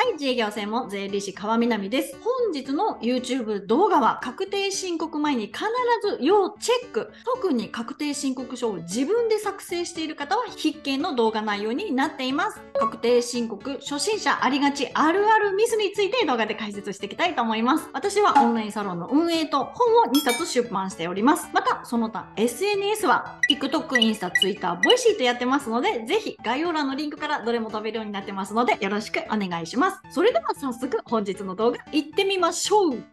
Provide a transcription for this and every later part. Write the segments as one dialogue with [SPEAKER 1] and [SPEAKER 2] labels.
[SPEAKER 1] はい、自営業専門税理士川南です。本日の YouTube 動画は確定申告前に必ず要チェック。特に確定申告書を自分で作成している方は必見の動画内容になっています。確定申告初心者ありがちあるあるミスについて動画で解説していきたいと思います。私はオンラインサロンの運営と本を2冊出版しております。また、その他 SNS は TikTok、インスタ、Twitter、 Voicy とやってますので、ぜひ概要欄のリンクからどれも飛べるようになってますので、よろしくお願いします。それでは早速本日の動画いってみましょう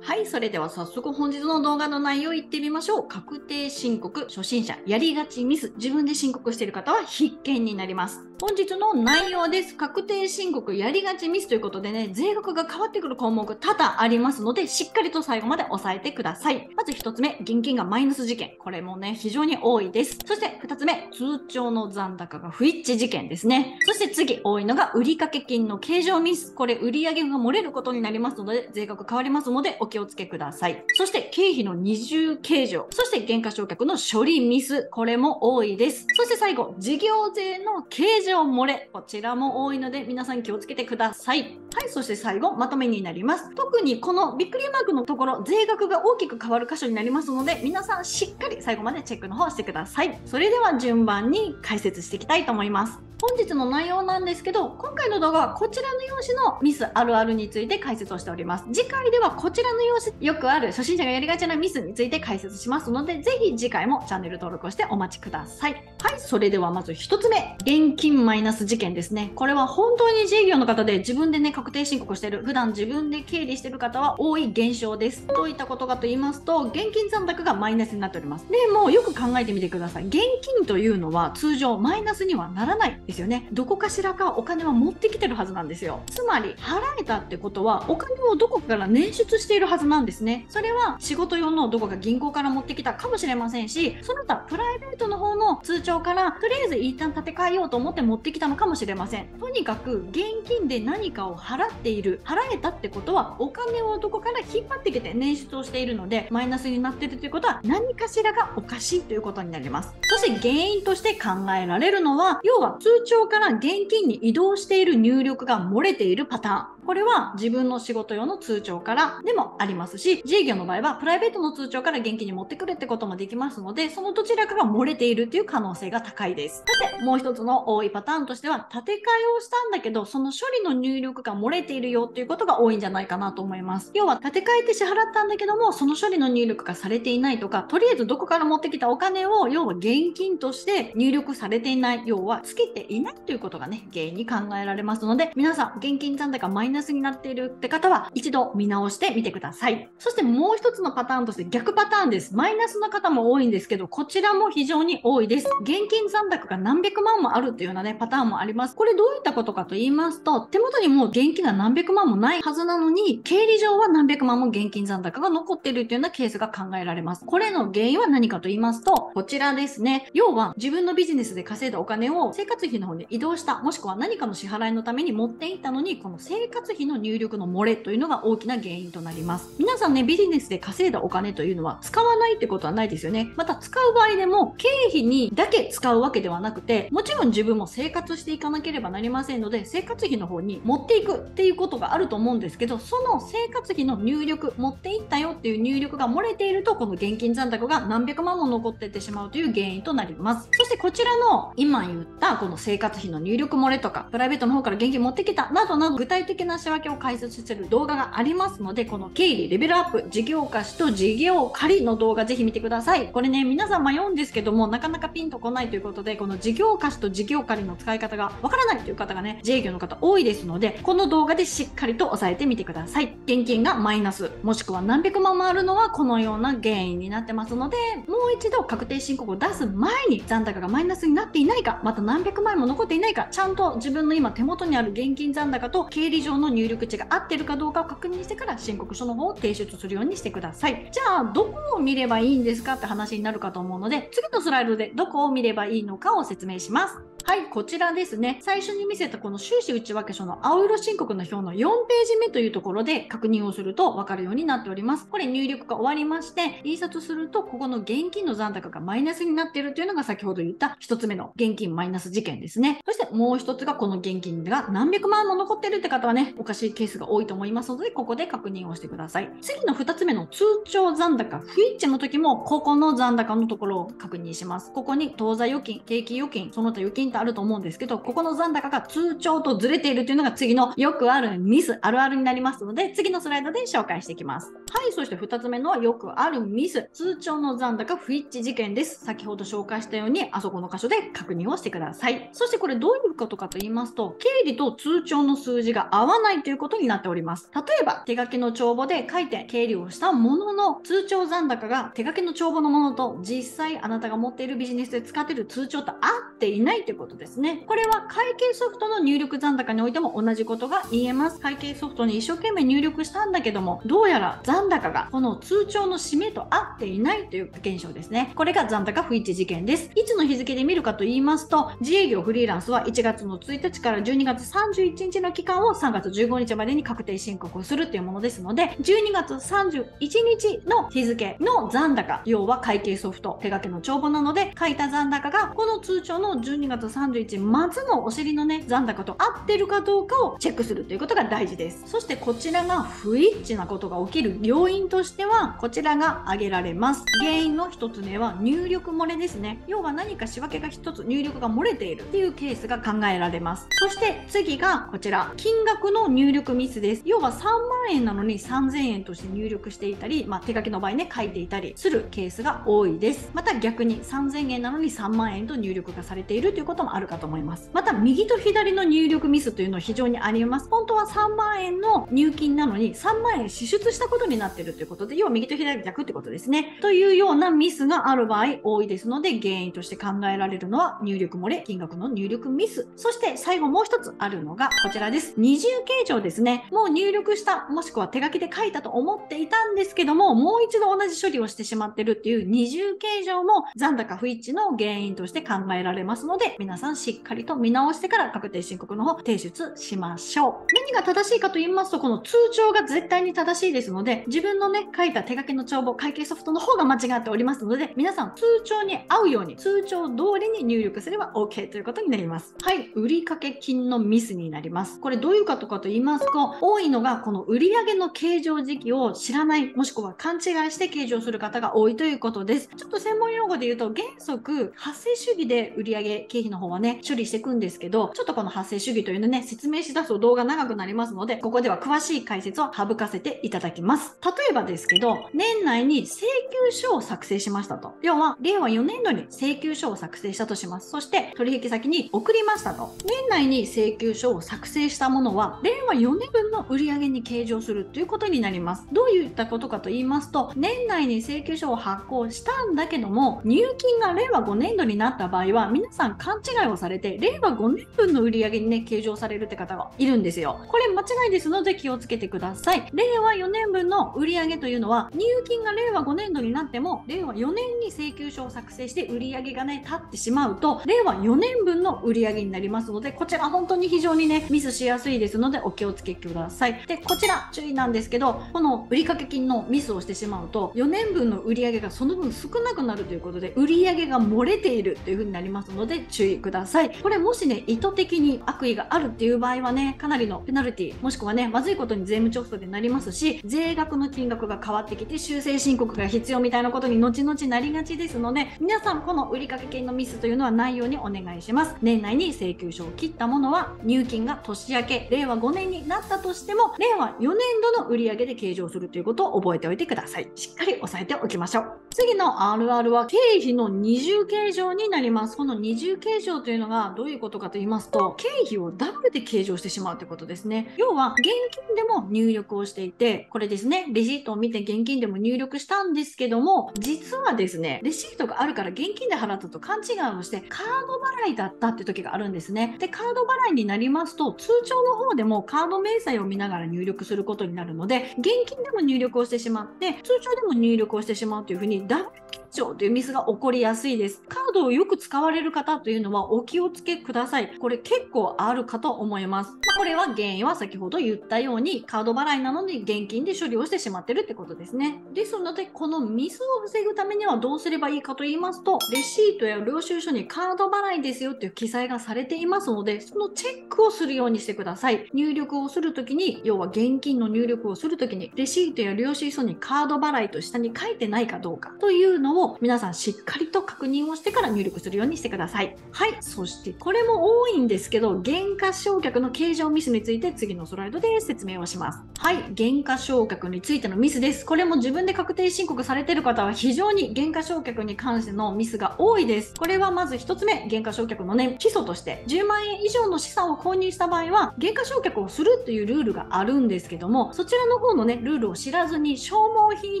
[SPEAKER 1] はい、それでは早速本日の動画の内容いってみましょう。確定申告初心者やりがちミス自分で申告している方は必見になります。本日の内容です。確定申告やりがちミスということでね、税額が変わってくる項目多々ありますので、しっかりと最後まで押さえてください。まず1つ目、現金がマイナス事件。これもね、非常に多いです。そして2つ目、通帳の残高が不一致事件ですね。そして次、多いのが売掛金の計上ミス。これ、売上が漏れることになりますので、税額変わりますので、お気をつけください。そして、経費の二重計上。そして、減価償却の処理ミス。これも多いです。そして最後、事業税の計上上漏れ。こちらも多いので、皆さん気をつけてください。はい、そして最後、まとめになります。特にこのびっくりマークのところ、税額が大きく変わる箇所になりますので、皆さんしっかり最後までチェックの方してください。それでは順番に解説していきたいと思います。本日の内容なんですけど、今回の動画はこちらの用紙のミスあるあるについて解説をしております。次回ではこちらの用紙、よくある初心者がやりがちなミスについて解説しますので、ぜひ次回もチャンネル登録をしてお待ちください。はい、それではまず1つ目、現金マイナス事件ですね。これは本当に自営業の方で自分でね、確定申告してる、普段自分で経理してる方は多い現象です。どういったことかと言いますと、現金残高がマイナスになっております。でも、よく考えてみてください。現金というのは通常マイナスにはならないですよね。どこかしらかお金は持ってきてるはずなんですよ。つまり、払えたってことは、お金をどこかから捻出しているはずなんですね。それは仕事用のどこか銀行から持ってきたかもしれませんし、その他プライベートの方の通帳から、とりあえず一旦立て替えようと思って持ってきたのかもしれません。とにかく、現金で何かを払っている。払えたってことは、お金をどこから引っ張ってきて捻出をしているので、マイナスになってるということは、何かしらがおかしいということになります。そして原因として考えられるのは、要は通帳から現金に移動している入力が漏れているパターン。これは自分の仕事用の通帳からでもありますし、自営業の場合はプライベートの通帳から現金に持ってくるってこともできますので、そのどちらかが漏れているという可能性が高いです。そしてもう一つの多いパターンとしては、立て替えをしたんだけど、その処理の入力が漏れているよっていうことが多いんじゃないかなと思います。要は、立て替えて支払ったんだけども、その処理の入力がされていないとか、とりあえずどこから持ってきたお金を、要は現金として入力されていない、要はつけていないということがね、原因に考えられますので、皆さん、現金残高マイナナスになっているって方は、一度見直してみてください。そしてもう一つのパターンとして逆パターンです。マイナスの方も多いんですけど、こちらも非常に多いです。現金残高が何百万もあるっていうようなね、パターンもあります。これどういったことかと言いますと、手元にもう現金が何百万もないはずなのに、経理上は何百万も現金残高が残っているというようなケースが考えられます。これの原因は何かと言いますと、こちらですね。要は自分のビジネスで稼いだお金を生活費の方に移動した、もしくは何かの支払いのために持っていったのに、この生活費の入力の漏れというのが大きな原因となります。皆さんね、ビジネスで稼いだお金というのは使わないってことはないですよね。また使う場合でも経費にだけ使うわけではなくて、もちろん自分も生活していかなければなりませんので、生活費の方に持っていくっていうことがあると思うんですけど、その生活費の入力、持っていったよっていう入力が漏れていると、この現金残高が何百万も残っていってしまうという原因となります。そしてこちらの今言ったこの生活費の入力漏れとか、プライベートの方から現金持ってきたなどなど具体的な仕分けを解説してる動画がありますので、この経理レベルアップ、事業貸しと事業借りの動画ぜひ見てください。これね、皆さん迷うんですけども、なかなかピンとこないということで、この事業貸しと事業借りの使い方がわからないという方がね、自営業の方多いですので、この動画でしっかりと押さえてみてください。現金がマイナス、もしくは何百万もあるのはこのような原因になってますので、もう一度確定申告を出す前に残高がマイナスになっていないか、また何百万円も残っていないか、ちゃんと自分の今手元にある現金残高と経理上のの入力値が合ってるかどうかを確認してから申告書の方を提出するようにしてください。じゃあ、どこを見ればいいんですかって話になるかと思うので、次のスライドでどこを見ればいいのかを説明します。はい、こちらですね。最初に見せたこの収支内訳書の青色申告の表の4ページ目というところで確認をすると分かるようになっております。これ入力が終わりまして、印刷するとここの現金の残高がマイナスになっているというのが先ほど言った1つ目の現金マイナス事件ですね。そしてもう1つがこの現金が何百万も残ってるって方はね、おかしいケースが多いと思いますので、ここで確認をしてください。次の2つ目の通帳残高、不一致の時も、ここの残高のところを確認します。ここに当座預金、定期預金、その他預金ってあると思うんですけど、ここの残高が通帳とずれているというのが次のよくあるミス、あるあるになりますので、次のスライドで紹介していきます。はい、そして2つ目のよくあるミス、通帳の残高不一致事件です。先ほど紹介したように、あそこの箇所で確認をしてください。そしてこれどういうことかと言いますと、経理と通帳の数字が合わないということになっております。例えば、手書きの帳簿で書いて経理をしたものの、通帳残高が手書きの帳簿のものと実際あなたが持っているビジネスで使っている通帳と合っていないということことですね。これは会計ソフトの入力残高においても同じことが言えます。会計ソフトに一生懸命入力したんだけども、どうやら残高がこの通帳の締めと合っていないという現象ですね。これが残高不一致事件です。いつの日付で見るかと言いますと、自営業フリーランスは1月の1日から12月31日の期間を3月15日までに確定申告をするというものですので、12月31日の日付の残高、要は会計ソフト、手書きの帳簿なので、書いた残高がこの通帳の12月31末のお尻のね、残高と合ってるかどうかをチェックするということが大事です。そしてこちらが不一致なことが起きる要因としては、こちらが挙げられます。原因の1つ目は入力漏れですね。要は何か仕分けが1つ入力が漏れているっていうケースが考えられます。そして次がこちら、金額の入力ミスです。要は3万円なのに3000円として入力していたり、まあ、手書きの場合ね、書いていたりするケースが多いです。また逆に3000円なのに3万円と入力がされているということもあるかと思います。また右と左の入力ミスというのは非常にあります。本当は3万円の入金なのに3万円支出したことになってるということで、要は右と左逆ってことですね。というようなミスがある場合多いですので、原因として考えられるのは入力漏れ、金額の入力ミス。そして最後もう一つあるのがこちらです。二重計上ですね。もう入力した、もしくは手書きで書いたと思っていたんですけども、もう一度同じ処理をしてしまってるっていう二重計上も残高不一致の原因として考えられますので、皆さんしっかりと見直してから確定申告の方提出しましょう。何が正しいかと言いますと、この通帳が絶対に正しいですので、自分のね、書いた手書きの帳簿、会計ソフトの方が間違っておりますので、皆さん通帳に合うように、通帳通りに入力すれば OK ということになります。はい、売掛金のミスになります。これどういうことかと言いますと、多いのがこの売上の計上時期を知らない、もしくは勘違いして計上する方が多いということです。ちょっと専門用語で言うと、原則、発生主義で売上経費の方はね、処理していくんですけど、ちょっとこの発生主義というのね、説明し出すと動画長くなりますので、ここでは詳しい解説を省かせていただきます。例えばですけど、年内に請求書を作成しましたと。要は、令和4年度に請求書を作成したとします。そして、取引先に送りましたと。年内に請求書を作成したものは、令和4年分の売上に計上するということになります。どういったことかと言いますと、年内に請求書を発行したんだけども、入金が令和5年度になった場合は、皆さん勘違いをされて、令和5年分の売り上げにね、計上されるって方がいるんですよ。これ間違いですので気をつけてください。令和4年分の売上というのは、入金が令和5年度になっても、令和4年に請求書を作成して売り上げがね、立ってしまうと、令和4年分の売り上げになりますので、こちら本当に非常にね、ミスしやすいですので、お気をつけください。で、こちら注意なんですけど、この売掛金のミスをしてしまうと、4年分の売り上げがその分少なくなるということで、売り上げが漏れているという風になりますので、注意ください。これもしね、意図的に悪意があるっていう場合はね、かなりのペナルティ、もしくはね、まずいことに税務調査でなりますし、税額の金額が変わってきて修正申告が必要みたいなことに後々なりがちですので、皆さんこの売掛金のミスというのはないようにお願いします。年内に請求書を切ったものは、入金が年明け、令和5年になったとしても、令和4年度の売上で計上するということを覚えておいてください。しっかり押さえておきましょう。次の RR は経費の二重計上になります。この二重計上というのがどういうことかと言いますと、経費をダブルで計上してしまうということですね。要は、現金でも入力をしていて、これですね、レシートを見て現金でも入力したんですけども、実はですね、レシートがあるから現金で払ったと勘違いをして、カード払いだったって時があるんですね。で、カード払いになりますと、通帳の方でもカード明細を見ながら入力することになるので、現金でも入力をしてしまって、通帳でも入力をしてしまうというふうに、ダブル帳というミスが起こりやすいです。カードをよく使われる方というのはお気をつけください。これ結構あるかと思います。ま、これは原因は先ほど言ったようにカード払いなのに現金で処理をしてしまってるってことですね。ですので、このミスを防ぐためにはどうすればいいかと言いますと、レシートや領収書にカード払いですよっていう記載がされていますので、そのチェックをするようにしてください。入力をするときに、要は現金の入力をするときに、レシートや領収書にカード払いと下に書いてないかどうかというのを皆さんしっかりと確認をしてから入力するようにしてください。はい。そしてこれも多いんですけど、減価償却の形状ミスについて次のスライドで説明をします。はい。減価償却についてのミスです。これも自分で確定申告されている方は非常に減価償却に関してのミスが多いです。これはまず1つ目、減価償却のね、基礎として10万円以上の資産を購入した場合は、減価償却をするというルールがあるんですけども、そちらの方のね、ルールを知らずに消耗品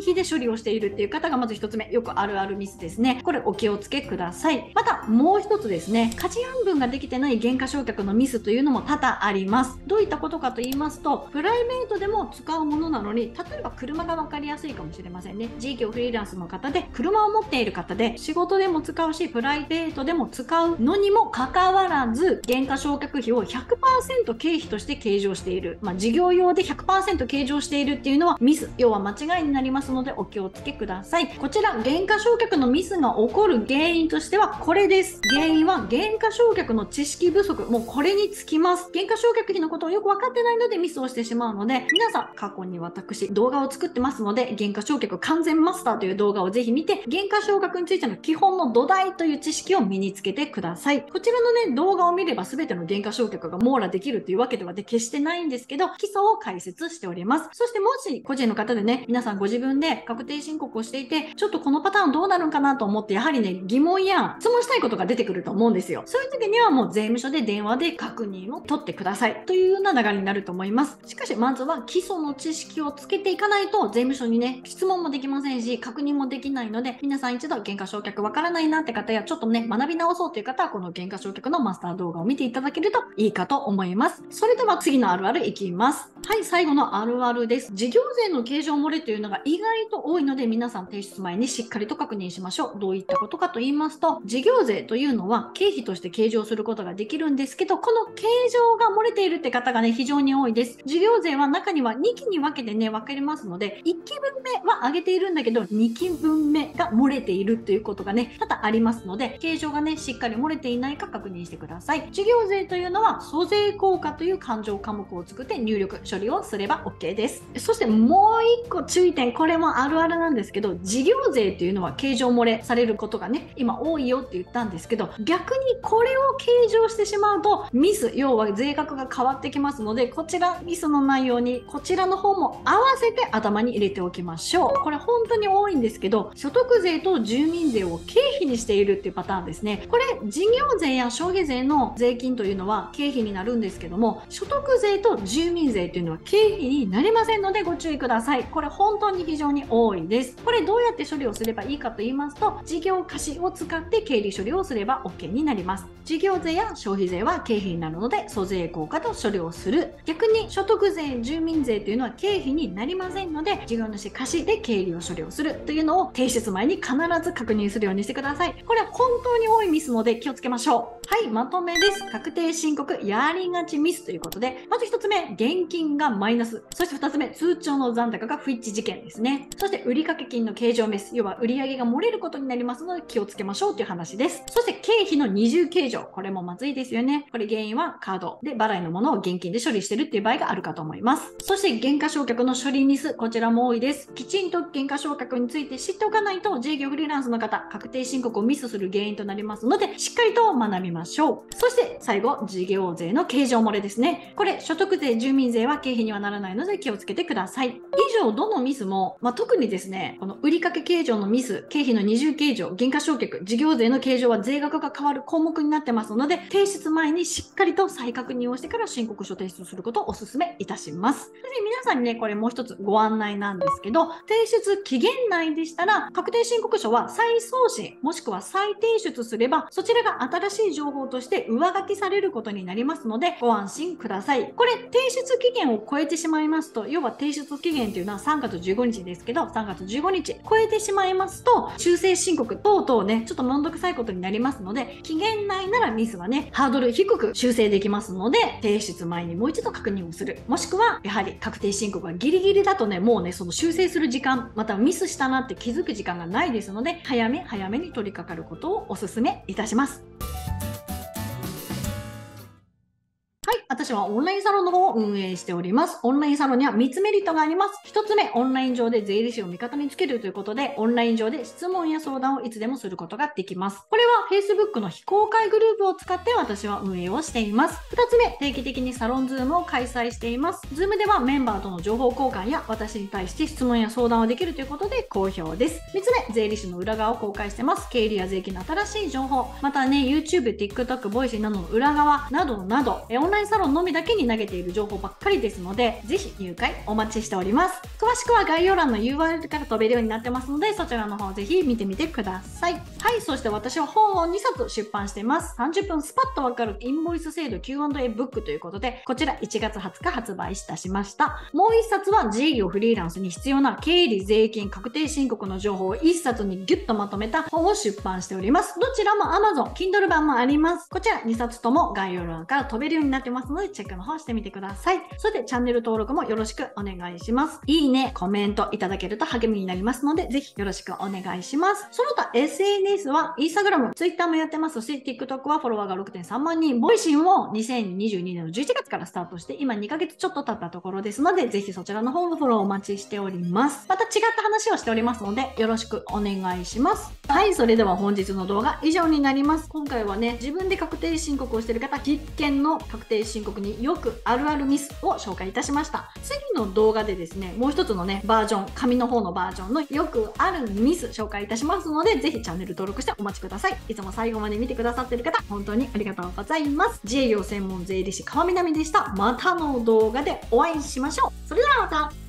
[SPEAKER 1] 費で処理をしているっていう方がまず1つ目、よくあるあるあるミスですね。これお気をつけください。また、もう1つですね、価値半分ができてない減価償却のミスというのも多々あります。どういったことかと言いますと、プライベートでも使うものなのに、例えば車が分かりやすいかもしれませんね。自営業フリーランスの方で、車を持っている方で、仕事でも使うし、プライベートでも使うのにもかかわらず、減価償却費を100%経費として計上している。まあ、事業用で100%計上しているっていうのはミス、要は間違いになりますのでお気をつけください。こちら、減価価償却のミスが起こる原因としてはこれです。原因は減価償却の知識不足。もうこれにつきます。減価償却費のことをよく分かってないのでミスをしてしまうので、皆さん、過去に私、動画を作ってますので、減価償却完全マスターという動画をぜひ見て、減価償却についての基本の土台という知識を身につけてください。こちらのね、動画を見れば全ての減価償却が網羅できるというわけではで決してないんですけど、基礎を解説しております。そしてもし個人の方でね、皆さんご自分で確定申告をしていて、ちょっとこのパターンどうなるんかなと思って、やはりね、疑問や質問したいことが出てくると思うんですよ。そういう時にはもう税務署で電話で確認を取ってください。というような流れになると思います。しかし、まずは基礎の知識をつけていかないと、税務署にね、質問もできませんし、確認もできないので、皆さん一度減価償却わからないなって方や、ちょっとね、学び直そうという方は、この減価償却のマスター動画を見ていただけるといいかと思います。それでは次のあるあるいきます。はい、最後のあるあるです。事業税の計上漏れというのが意外と多いので、皆さん提出前にしっかりと確認しましょう。どういったことかと言いますと、事業税というのは経費として計上することができるんですけど、この計上が漏れているって方がね、非常に多いです。事業税は中には2期に分けてね、分かりますので、1期分目は上げているんだけど、2期分目が漏れているということがね、多々ありますので、計上がね、しっかり漏れていないか確認してください。事業税というのは、租税効果という勘定科目を作って入力、処理をすれば OK です。そしてもう1個注意点、これもあるあるなんですけど、事業税というのは計上漏れされることがね、今多いよって言ったんですけど、逆にこれを計上してしまうと、ミス、要は税額が変わってきますので、こちらミスの内容に、こちらの方も合わせて頭に入れておきましょう。これ本当に多いんですけど、所得税と住民税を経費にしているっていうパターンですね。これ、事業税や消費税の税金というのは経費になるんですけども、所得税と住民税というのは経費になりませんのでご注意ください。これ本当に非常に多いです。これどうやって処理をすればいいいいかと言いますと、事業貸しを使って経理処理をすれば OK になります。事業税や消費税は経費になるので、租税効果と処理をする。逆に所得税、住民税というのは経費になりませんので、事業主貸しで経理を処理をするというのを提出前に必ず確認するようにしてください。これは本当に多いミスので気をつけましょう。はい、まとめです。確定申告やりがちミスということで、まず1つ目、現金がマイナス。そして2つ目、通帳の残高が不一致事件ですね。そして売掛金の計上ミス。要は売上が漏れることになりますので気をつけましょうという話です。そして経費の二重計上。これもまずいですよね。これ原因はカードで払いのものを現金で処理してるっていう場合があるかと思います。そして減価償却の処理ミス。こちらも多いです。きちんと減価償却について知っておかないと、自営業フリーランスの方、確定申告をミスする原因となりますので、しっかりと学びましょう。そして最後、事業税の計上漏れですね。これ、所得税、住民税は経費にはならないので気をつけてください。以上、どのミスも、まあ、特にですね、この売掛計上のミス、経費の二重計上、減価償却、事業税の計上は税額が変わる項目になってますので、提出前にしっかりと再確認をしてから申告書提出することをお勧めいたします。そして皆さんにね、これもう一つご案内なんですけど、提出期限内でしたら、確定申告書は再送信、もしくは再提出すれば、そちらが新しい情報として上書きされることになりますので、ご安心ください。これ、提出期限を超えてしまいますと、要は提出期限というのは3月15日ですけど、3月15日超えてしまいますと、修正申告等々ね、ちょっとめんどくさいことになりますので、期限内ならミスはね、ハードル低く修正できますので、提出前にもう一度確認をする。もしくは、やはり確定申告がギリギリだとね、もうね、その修正する時間、またミスしたなって気づく時間がないですので、早め早めに取り掛かることをお勧めいたします。私はオンラインサロンの方を運営しております。オンラインサロンには3つメリットがあります。1つ目、オンライン上で税理士を味方につけるということで、オンライン上で質問や相談をいつでもすることができます。これは Facebook の非公開グループを使って私は運営をしています。2つ目、定期的にサロンズームを開催しています。ズームではメンバーとの情報交換や私に対して質問や相談をできるということで好評です。3つ目、税理士の裏側を公開してます。経理や税金の新しい情報、またね、YouTube、TikTok、 Voicy などの裏側などなど、オンラインサロンのみだけに投げている情報ばっかりですので、ぜひ入会お待ちしております。詳しくは概要欄の URL から飛べるようになってますので、そちらの方ぜひ見てみてください。はい、そして私は本を2冊出版してます。30分スパッとわかるインボイス制度 Q&A ブックということで、こちら1月20日発売いたしました。もう1冊は自営業フリーランスに必要な経理、税金、確定申告の情報を1冊にギュッとまとめた本を出版しております。どちらも Amazon、Kindle 版もあります。こちら2冊とも概要欄から飛べるようになってますので、チェックの方してみてください。それでチャンネル登録もよろしくお願いします。いいね、コメントいただけると励みになりますので、ぜひよろしくお願いします。その他 SNS は Instagram、Twitter もやってますし、TikTok はフォロワーが6.3万人、ボイシンを2022年の11月からスタートして、今2ヶ月ちょっと経ったところですので、ぜひそちらの方のフォローお待ちしております。また違った話をしておりますので、よろしくお願いします。はい、それでは本日の動画以上になります。今回はね、自分で確定申告をしている方、必見の確定申告によくあるあるミスを紹介いたしました。次の動画でですね、もう一つのね、バージョン、紙の方のバージョンのよくあるミス紹介いたしますので、ぜひチャンネル登録してお待ちください。いつも最後まで見てくださってる方、本当にありがとうございます。自営業専門税理士川南でした。またの動画でお会いしましょう。それではまた